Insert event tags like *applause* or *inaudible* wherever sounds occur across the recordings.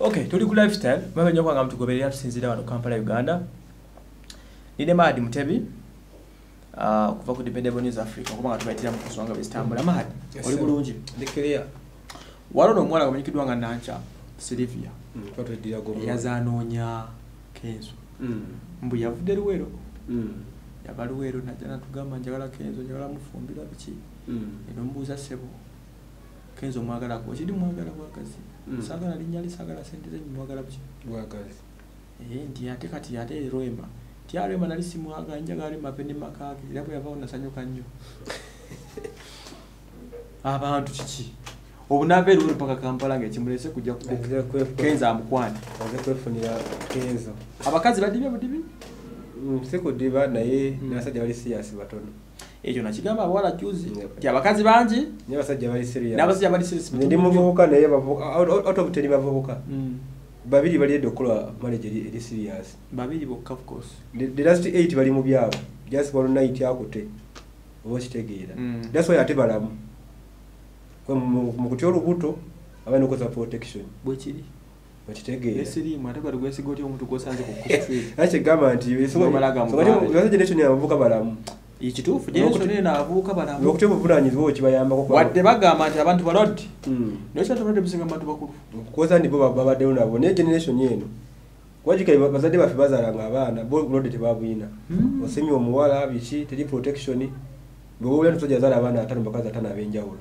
okay tuli ku lifestyle. Mwebe nnyo kwanga mutugoberera tusinzira wano kampala uganda. Nine mahadi mutebi uh, kuva ku dependable news africa. Kubanga tubaitira mu kusonga bezitambula mahadi oli bulungi? Waliwo omuwala gamanyikiddwa nga nanca silivia. Gomu eyazanoonya kenzo. Mbu yavudde luwero. Yava luwero najja natugamba njagala kenzo njagala mufumbira biki? Eno mubuuza kenzo omwagalako kiri mwagala bwagazi Mm. saagala linnya lisaagala sente zenyu mwagala biki bwagazi Eh, nti ate kati ate rwema. Ti arwema nali simwaga njagala rwema pe ne makaage era bwe yavawo nasanyuka nnyo. *laughs* Abantu kiki obunaava eruwe paka kampala ngaekimulese kujja kenza amukwane aze kwefunira kenzo. Abakazi badibye budibi? Sikudiba naye Mm. n'abasajja bali siyasi batono ekyo nakigamba abawala juzi Mm. ti abakazi bangi n'abasajja bali ndi muvubuka naye out of ten bavubuka. Mm. babiri bali edda okukola marriage eri eri serious. Babiri bokka of course. The last eight bali mu byabo just one night akute oba okitegeera. Mm. that's why ate balamu. Mu kutya olubuto abalina okukoza protection. Bwekiri kyegamba *laughs* nti abasajja nekyo abavubuka balamu ekituufu gyensonene naabuuka balamu okutya obuvunanyizibwa bwe kibayambako kwa- wadde bagamba nti abantu balwadde Mm. naye kyati balwadde businga mu bantu bakulu. Okukoza nti bo ba- babaddewo nabo. Naye generation eno wajika bazadde baffe bazaalanga abaana bo bulwadde tebabwina Mm. osimye omuwala biki? Teri protection. Bwewulira ntusajja azaala abaana atano bakazi atano ab'enjawulo.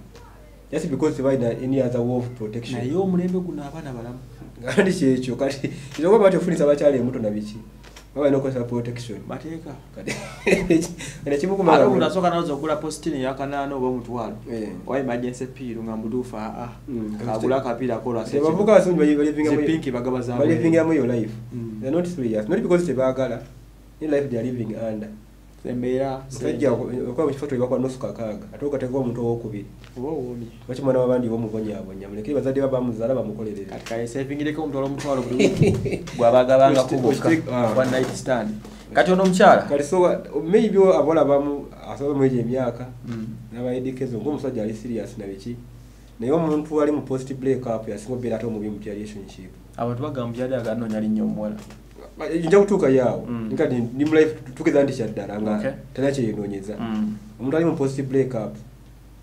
Just because tebalina any other way of protection. Naye omulembe guno abaana balamu. Kandi *laughs* kyekyo. Kati kyokuba bati ofunisa abakyala embuto na biki babalina okukozesa protection. Mateeka Kati- *laughs* ate ekimukumala bunasooka naoza okugula positini yakanaana oba omutwalo Eh. oba emergency piiru nga mutuufu aa Mm. kagula akapiira abavubuka abasingi balivingamu yo life. Mm. not serious. Not because tebaagala ni life they are living under embeera musajja okuba mu kifo tolibakwa nusu kakaaga ate okateeka omuntu owokubiri. Oba owoomye lwaki mwana wabandi bomubonyabonya mulekere bazadde babamuzaala bamukolerere. Kati kayesevingireko omutwalo buli wiiki bwabagabangako *laughs* bokka. Ah. one night stand. Kati ono omukyala? Kati so maybe abawala bamu asobola mwegyo emyaka Mm. nabaedikezo ngaomusajja ali serious na biki. Naye omuntu ali mu post break up yasinga obeera ate omubi mu relationship abantu bagamba mukyala yaga noonya linnya omuwala. Nja kutuuka yaawo. Mm. nkati ndi mu life tukeza nti kyaddala nga tena kyeyenoonyeza. Mm. omuntu ali mu post break up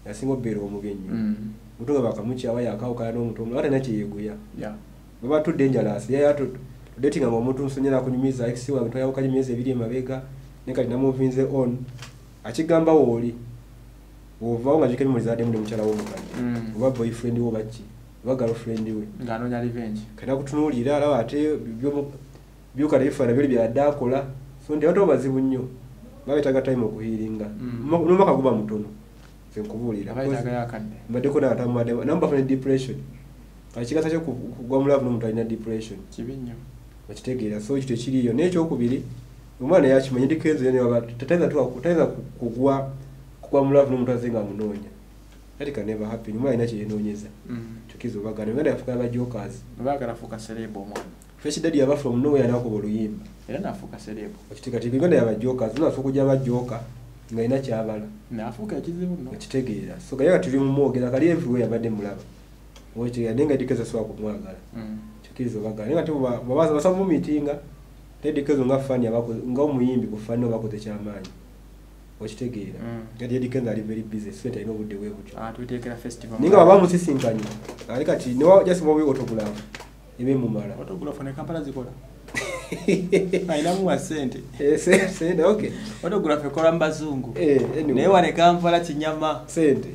yasinga obeera omubi ennyo Mm. omuntu nga bakamukyawa yakawukana n'omuntu omulala tena kyeyeguya Yeah. baba tu dangerous yaya tu dating nga omuntu nsonyera kunyumiza ex wange twayawukanye emyezi ebiri emabega ne kati namuvinze on akigamba wooli ovaawo nga kikememuliza demu ne mukyala w'omukadde oba boyfriend we oba ki oba girlfriend we. Ng'anoonya revenge. Kana kutunuulira alaba ate byuka tebifaana byoli byadde akola so nti abantu abo bazibu nnyo babetaaga time okuhiiringa Mm. nomaka guba mutono. Nze nkubuulira. Abayitaga yakadde mbaddeko natamumadde namu bafuna depression. Kati kigasa kyo ku- kugwa mulavu n'omuntu alina depression. Kibi nnyo. Okitegeera so ekyo tekiriyo n'ekyokubiri omwana yakimanya ndikenzo tatayinza kugwa kugwa mulavu n'omuntu aze nga amunoonya ati ka never happen omwana alina kyeyenoonyeza kyokiza obagana uganda yafuuka abajokazi baagala afuuka serebu omwana fresh daddy yaba from nowhere nakuba oluyimba era naafuuka serebu okitegeera uganda yabajokazi onasobola okujja abajoka nga alina kyabala naafuuka ekizibu nno okitegeera so gaye nga tuli mumwogera kali everywhere yabadde mulaba okitegeera naye nga dikezo sobola kumwagala Mm. kikiriza obagala naye nga te basaba mumitinga tedikezo nga fani nga omuyimbi ku fani obakoze kyamaanyi okitegeera. Mm. nga yedikenzo ali very busy so talina obudde bwe butyo. Ah, nga baba bamusisinkanye ali kati newajasibawe autograph ebe mumala. Autograph ne kampala zikola? *laughs* Ayinamuwa sente *laughs* Eh, se- sente okay autograph ekola mu bazungu. Eh, naye wane kampala kinyama. Sente.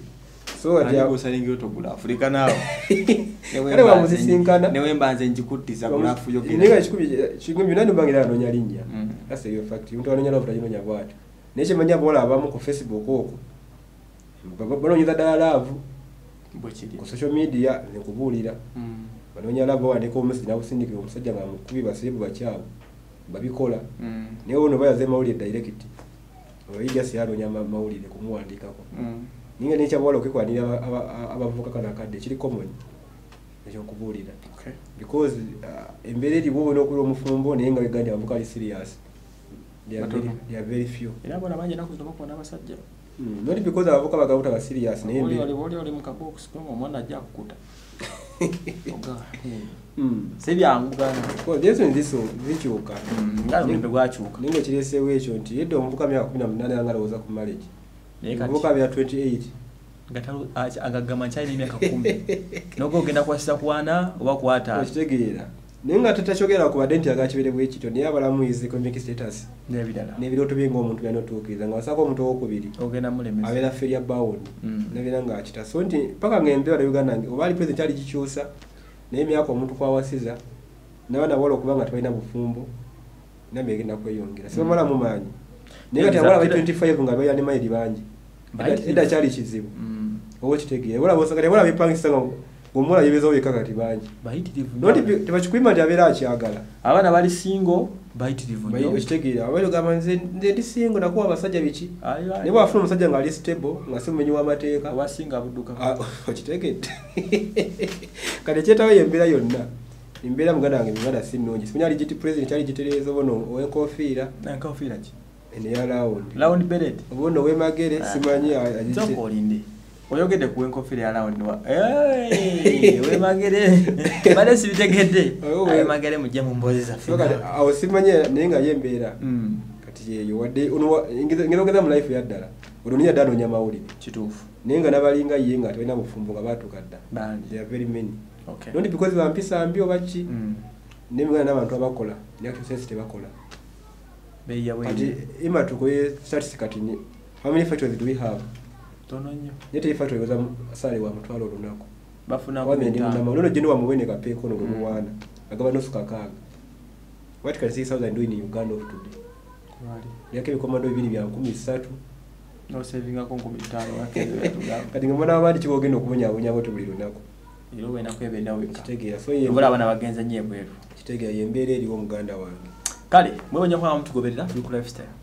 So kati ya- andigusalinga autograph leka naawe. *laughs* Kale bamusisinkana. newemba nze njikuttisa gulafu Ninga ekikumi kikumi byonna nibangira anoonya linnya. Mm. that's real fact. Omuntu anoonya love taginoonya bwatyo naye kyemanya bwola abamu ku facebook okwo ba- ba- banoonyeza ddala laavu ku social media nekubuulira Mm. banoonya laavu bawandiika omusajja nabusindikira omusajja nga mukubi baseebu bakyabu babikola. Mm. naye ono bayaze mawulire direct. Oyiga si anoonya ma- mawulire kumuwandiikako. Mm. ninga nekyabawala aba- abavubuka kano akadde kiri common ekyokubuulira. Because uh, embeera eriwo obona okuli omufumbo naye nga uganda abavubuka ali serious era bona bangi enaku zino bakuba n'abasajja Mm, not because abavubuka bagabuta ba serious naye oli oli oli oli mu kabox nga omwana ajja akukuta sebyanguganabyezo *laughs* zikyuka. Nga omulembe gwakyuka naye nga kireeseewo ekyo nti yedde omuvuka myaka kumi namunaana nga alowooza ku marriage. Omuvuka bya 28 agagama kyalina emyaka kumi. Noga ogenda kwasisa kwana oba kwataano okitegeera naye nga tatakyogera ku badde nti agakibeere bwekityo naye abalamuyizi economic status nebirala. n'ebirooto bye ngaomuntu byalina otuukiriza nga wasako omuntu owokubiri abeera ffe lya bawoni nabeera nga akita. So nti paka ngaembeera la uganda oba ali president ali kikyusa naye emyaka omuntu kwawasiza nabaana bawala okuba nga tebalina bufumbo nambe egenda kweyongera. Sibamalamu maanyi naye kati abawala ba 25 nga beera ne mayiri bangi edda kyali kizibu. Oba okitegeera olabosagati abawala bepangisa nga ngaomuwala yebezawo yekka kati bangi noti tebakikwima nti abeera akyagala. Abaana bali singo. Okitegeera. Abaogamba nze ndi singo nakuwa abasajja biki? Naye bwafuna omusajja ng'ali stable nga si mumenyi w'amateeka abudduka. *laughs* Okitegedde. *laughs* Kati ekyetawo yembeera yonna embeera muganda wange muganda si nnungi. Simanya ali giti president kyali gitereeza obono ow'enkofiira. Enkofiira ki? Eneya lawundi lawundi beret obono ow'emagere simanyi olinde oyogedde ku enkofiira ya lawundi wemagere *laughs* *laughs* bade sibitegedde wemagere mujje mu mboozi zaffe. Awo simanyi naye nga ye embeera kati yeyo wadde ngera ogeza mu life yaddala oloniya dda anoonya mawulire. Kituufu. Naye nga nabalinga ye nga tebalina bufumbo nga baatuuka dda. Very many. Noti because bampisa mbi oba ki naye mugana n'abantu abakola nayesensi tebakola. Kati ima tukoye statis kati how many factories do we have tono nnyo naye teri factory eza sale wa mutwalo olunaku. Bafunakunono nono gyendi wamuwene kapeeko no lwemuwaana agaba nosu kakaaga. What can see thousand doing in uganda of today? Yako ebikomando bibiri bya nkumi ssatu. Nosevingako nkumi ttaano *laughs* kati nga mwana wabandi kibogenda okubonyabonyabo ti buli lunaku. Era obenakweberawo kitegeera obula abaana bagenze nnyo ebweru kitegeera yembeera eriwo omuganda wange. Kale mwebonya kwaba mutugoberera tuli ku lifestyle